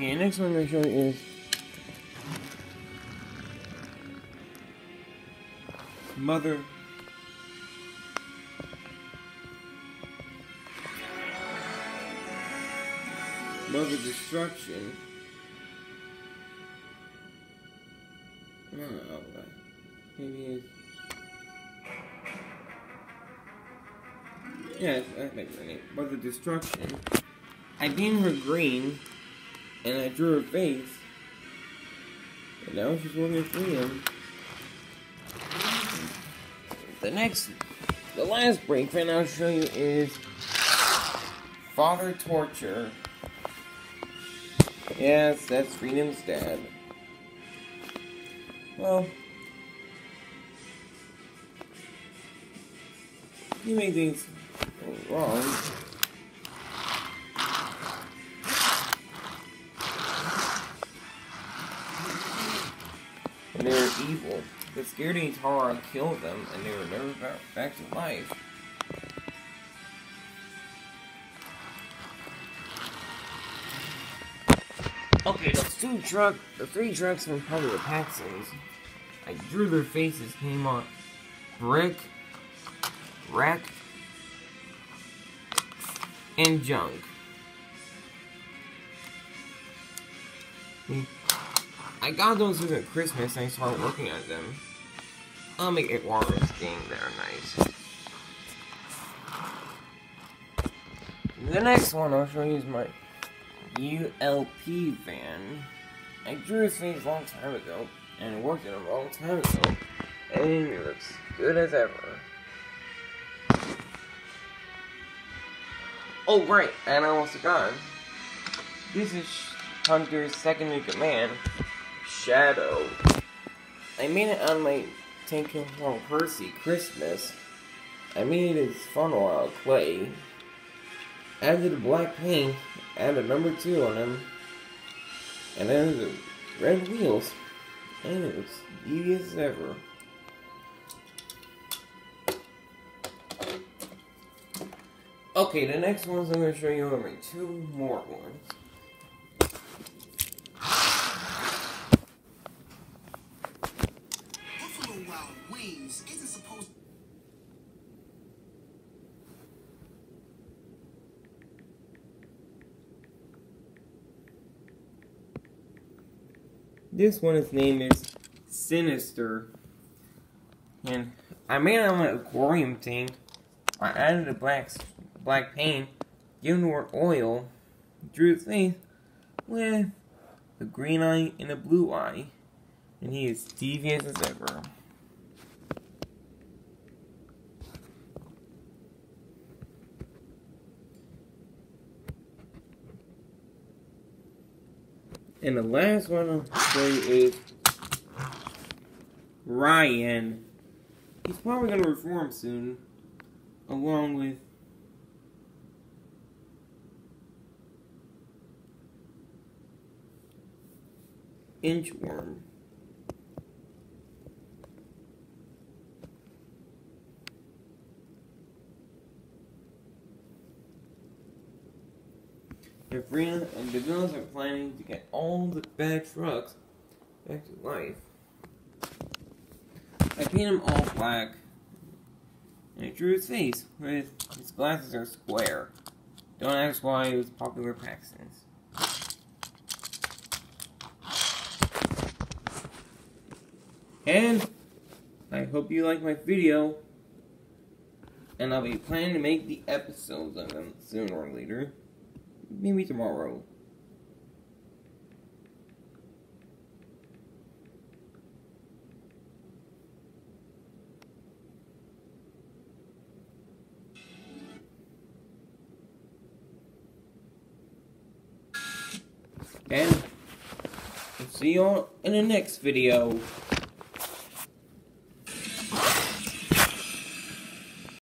Okay, next one I'm going to show you is Mother Mother Destruction. No, no, maybe it's Yeah, that makes name. Mother Destruction. I named her green, and I drew her face. And now she's wanting freedom. The next, the last break fan I'll show you is Father Torture. Yes, that's Freedom's dad. Well, he made things oh, wrong. Evil. The Scaredy Tara killed them, and they were never back to life. Okay, those two truck, the three trucks from probably the Paxtons. I drew their faces, came on brick, wreck, and junk. Hmm. I got those for Christmas and I started working at them. I'll make it it's staying there nice. The next one I'll show you is my ULP van. I drew this thing a long time ago, and it worked in a long time ago, and it looks good as ever. Oh, right, and I almost forgot. This is Hunter's second in command, Shadow. I made it on my Tank Long Percy Christmas. I made his funnel out of clay. Added black paint, added a number two on him, and then the red wheels, and it looks devious as ever. Okay, the next ones I'm going to show you are my two more ones. Isn't supposed This one, its name is Sinister. And I made it on an aquarium thing. I added a black black paint, given more oil, drew his face with a green eye and a blue eye. And he is devious as ever. And the last one I'll you is Ryan. He's probably going to reform soon, along with Inchworm. If Rena and the villains are planning to get all the bad trucks back to life, I paint him all black, and I drew his face with his glasses are square. Don't ask why it was popular Paxton's. And I hope you like my video. And I'll be planning to make the episodes of them sooner or later. Maybe tomorrow. And see you all in the next video.